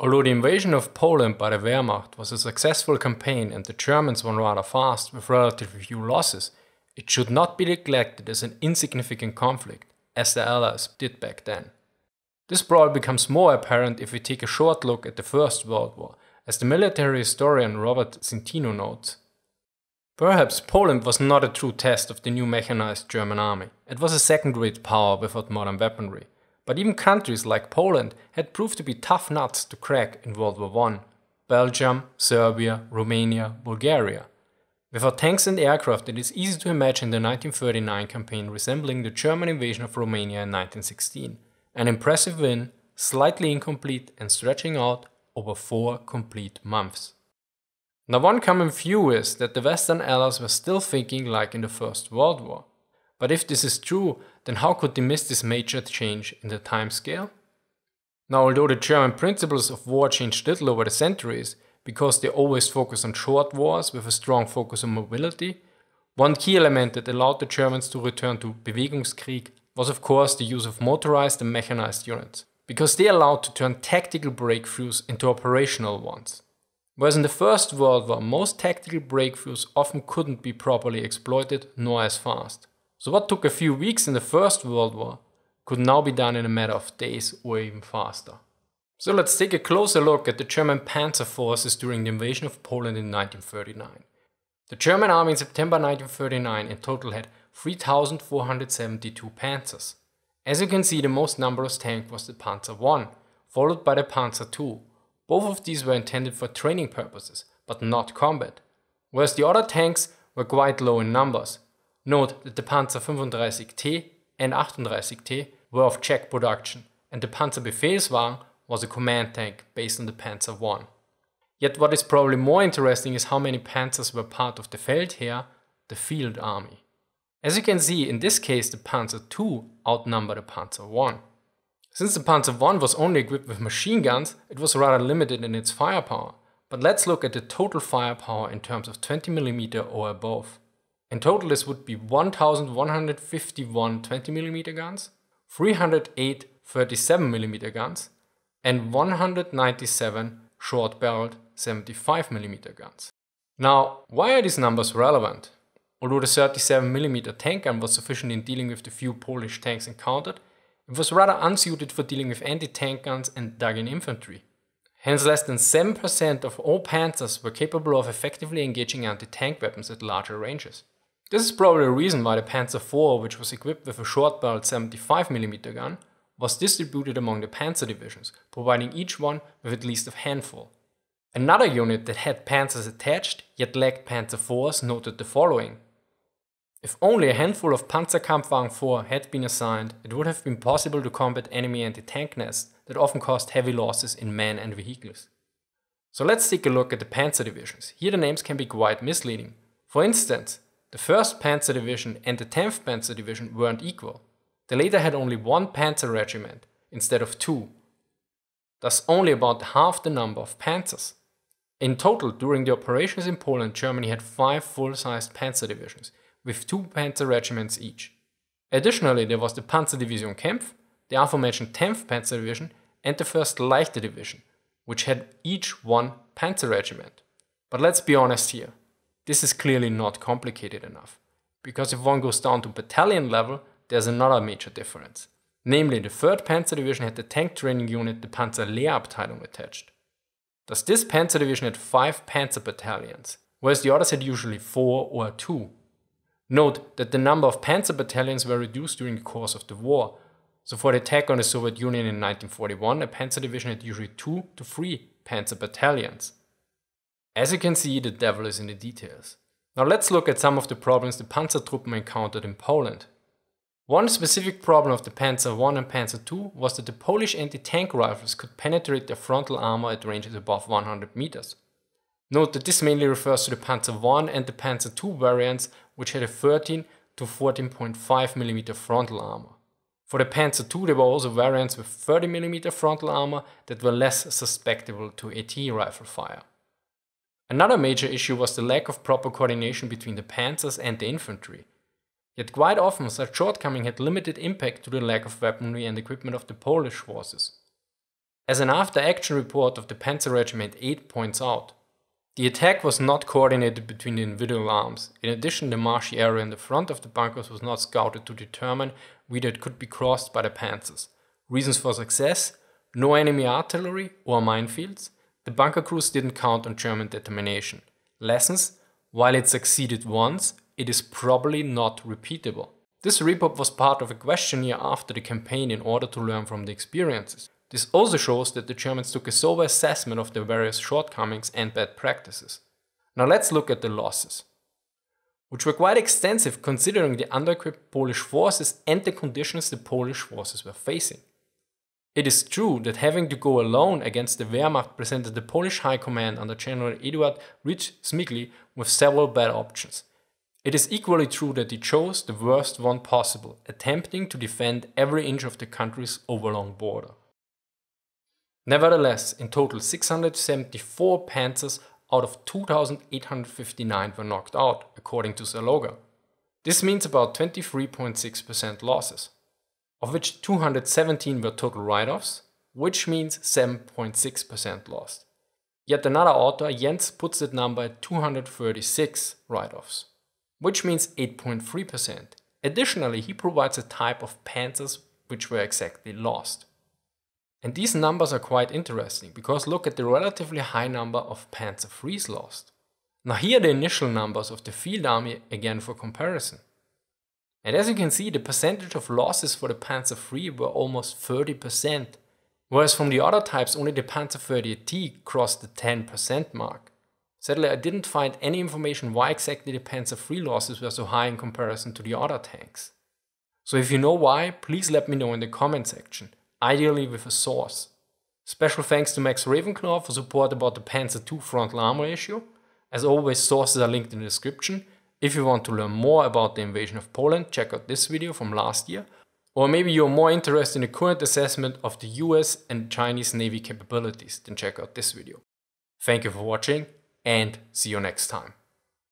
Although the invasion of Poland by the Wehrmacht was a successful campaign and the Germans won rather fast with relatively few losses, it should not be neglected as an insignificant conflict, as the Allies did back then. This probably becomes more apparent if we take a short look at the First World War, as the military historian Robert Citino notes. Perhaps Poland was not a true test of the new mechanized German army. It was a second-rate power without modern weaponry. But even countries like Poland had proved to be tough nuts to crack in World War I. Belgium, Serbia, Romania, Bulgaria. Without tanks and aircraft, it is easy to imagine the 1939 campaign resembling the German invasion of Romania in 1916. An impressive win, slightly incomplete and stretching out over four complete months. Now one common view is that the Western Allies were still thinking like in the First World War. But if this is true, then how could they miss this major change in the time scale? Now although the German principles of war changed little over the centuries, because they always focused on short wars with a strong focus on mobility, one key element that allowed the Germans to return to Bewegungskrieg was of course the use of motorized and mechanized units, because they allowed to turn tactical breakthroughs into operational ones. Whereas in the First World War, most tactical breakthroughs often couldn't be properly exploited nor as fast. So what took a few weeks in the First World War could now be done in a matter of days or even faster. So let's take a closer look at the German panzer forces during the invasion of Poland in 1939. The German army in September 1939 in total had 3,472 panzers. As you can see, the most numerous tank was the Panzer I, followed by the Panzer II. Both of these were intended for training purposes, but not combat, whereas the other tanks were quite low in numbers. Note that the Panzer 35T and 38T were of Czech production, and the Panzerbefehlswagen was a command tank based on the Panzer I. Yet what is probably more interesting is how many panzers were part of the Feldheer, the field army. As you can see, in this case the Panzer II outnumbered the Panzer I. Since the Panzer I was only equipped with machine guns, it was rather limited in its firepower. But let's look at the total firepower in terms of 20mm or above. In total this would be 1151 20mm guns, 308 37mm guns, and 197 short-barreled 75mm guns. Now, why are these numbers relevant? Although the 37mm tank gun was sufficient in dealing with the few Polish tanks encountered, it was rather unsuited for dealing with anti-tank guns and dug-in infantry. Hence less than 7% of all Panzers were capable of effectively engaging anti-tank weapons at larger ranges. This is probably the reason why the Panzer IV, which was equipped with a short-barreled 75mm gun, was distributed among the Panzer divisions, providing each one with at least a handful. Another unit that had Panzers attached, yet lacked Panzer IVs, noted the following. If only a handful of Panzerkampfwagen 4 had been assigned, it would have been possible to combat enemy anti-tank nests that often caused heavy losses in men and vehicles. So let's take a look at the Panzer divisions. Here the names can be quite misleading. For instance, the 1st Panzer Division and the 10th Panzer Division weren't equal. The later had only one panzer regiment instead of two, thus only about half the number of panzers. In total, during the operations in Poland, Germany had five full-sized panzer divisions, with two panzer regiments each. Additionally, there was the Panzerdivision Kempf, the aforementioned 10th Panzer Division, and the 1st Leichte Division, which had each one panzer regiment. But let's be honest here, this is clearly not complicated enough, because if one goes down to battalion level, there's another major difference. Namely, the 3rd Panzer Division had the tank training unit, the Panzerlehrabteilung, attached. Thus this Panzer Division had 5 panzer battalions, whereas the others had usually 4 or 2. Note that the number of panzer battalions were reduced during the course of the war. So for the attack on the Soviet Union in 1941, a panzer division had usually 2 to 3 panzer battalions. As you can see, the devil is in the details. Now let's look at some of the problems the Panzertruppen encountered in Poland. One specific problem of the Panzer I and Panzer II was that the Polish anti-tank rifles could penetrate their frontal armor at ranges above 100 meters. Note that this mainly refers to the Panzer I and the Panzer II variants which had a 13 to 14.5 mm frontal armor. For the Panzer II there were also variants with 30 mm frontal armor that were less susceptible to AT rifle fire. Another major issue was the lack of proper coordination between the panzers and the infantry. Yet quite often such shortcoming had limited impact to the lack of weaponry and equipment of the Polish forces. As an after-action report of the Panzer Regiment 8 points out, the attack was not coordinated between the individual arms. In addition, the marshy area in the front of the bunkers was not scouted to determine whether it could be crossed by the panzers. Reasons for success? No enemy artillery or minefields. The bunker crews didn't count on German determination. Lessons? While it succeeded once, it is probably not repeatable. This report was part of a questionnaire after the campaign in order to learn from the experiences. This also shows that the Germans took a sober assessment of their various shortcomings and bad practices. Now let's look at the losses, which were quite extensive considering the under-equipped Polish forces and the conditions the Polish forces were facing. It is true that having to go alone against the Wehrmacht presented the Polish High Command under General Eduard Rydz-Śmigły with several bad options. It is equally true that he chose the worst one possible, attempting to defend every inch of the country's overlong border. Nevertheless, in total 674 Panzers out of 2,859 were knocked out, according to Zaloga. This means about 23.6% losses, of which 217 were total write-offs, which means 7.6% lost. Yet another author, Jentz, puts that number at 236 write-offs, which means 8.3%. Additionally, he provides a type of panzers which were exactly lost. And these numbers are quite interesting because look at the relatively high number of Panzer IIIs lost. Now here are the initial numbers of the field army again for comparison. And as you can see the percentage of losses for the Panzer III were almost 30%, whereas from the other types only the Panzer 38T crossed the 10% mark. Sadly I didn't find any information why exactly the Panzer III losses were so high in comparison to the other tanks. So if you know why, please let me know in the comment section ideally with a source. Special thanks to Max Ravenclaw for support about the Panzer II frontal armor issue. As always, sources are linked in the description. If you want to learn more about the invasion of Poland, check out this video from last year. Or maybe you're more interested in the current assessment of the US and Chinese Navy capabilities, then check out this video. Thank you for watching and see you next time.